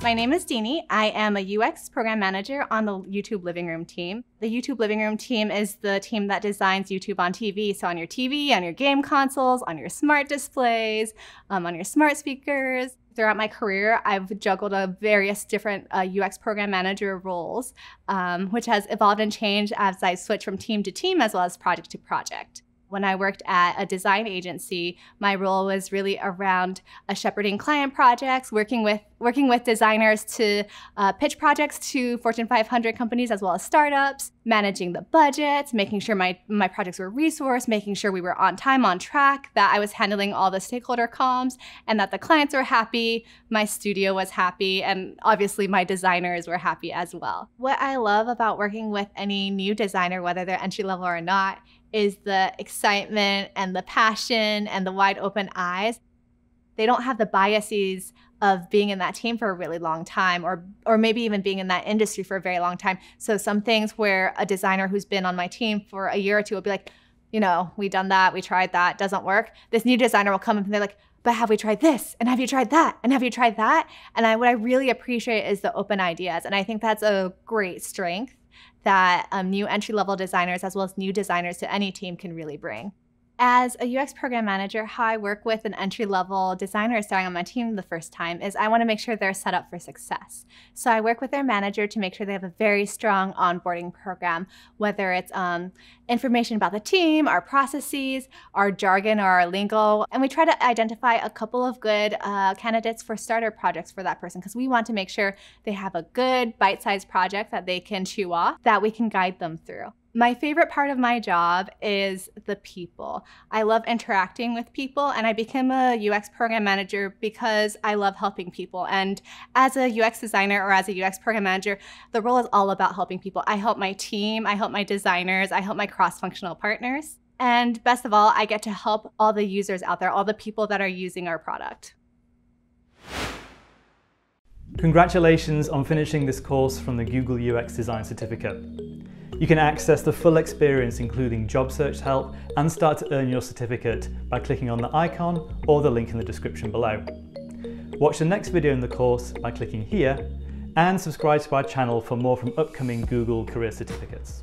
My name is Diny. I am a UX program manager on the YouTube Living Room team. The YouTube Living Room team is the team that designs YouTube on TV. So, on your TV, on your game consoles, on your smart displays, um, on your smart speakers. Throughout my career, I've juggled a various different uh, UX program manager roles, um, which has evolved and changed as I switch from team to team as well as project to project. When I worked at a design agency, my role was really around uh, shepherding client projects, working with working with designers to uh, pitch projects to Fortune 500 companies as well as startups, managing the budgets, making sure my my projects were resourced, making sure we were on time, on track, that I was handling all the stakeholder comms, and that the clients were happy, my studio was happy, and obviously my designers were happy as well. What I love about working with any new designer, whether they're entry level or not, is the excitement and the passion and the wide open eyes. They don't have the biases of being in that team for a really long time or or maybe even being in that industry for a very long time. So some things where a designer who's been on my team for a year or two will be like, you know, we done that, we tried that, doesn't work. This new designer will come up and they're like, but have we tried this? And have you tried that? And have you tried that? And I what I really appreciate is the open ideas. And I think that's a great strength that um, new entry level designers, as well as new designers to any team, can really bring. As a UX program manager, how I work with an entry level designer starting on my team the first time is I want to make sure they're set up for success. So I work with their manager to make sure they have a very strong onboarding program, whether it's um, information about the team, our processes, our jargon, or our lingo. And we try to identify a couple of good uh, candidates for starter projects for that person because we want to make sure they have a good bite sized project that they can chew off that we can guide them through. My favorite part of my job is the people. I love interacting with people, and I became a UX program manager because I love helping people. And as a UX designer or as a UX program manager, the role is all about helping people. I help my team, I help my designers, I help my cross functional partners. And best of all, I get to help all the users out there, all the people that are using our product. Congratulations on finishing this course from the Google UX Design Certificate. You can access the full experience including job search help and start to earn your certificate by clicking on the icon or the link in the description below. Watch the next video in the course by clicking here and subscribe to our channel for more from upcoming Google Career Certificates.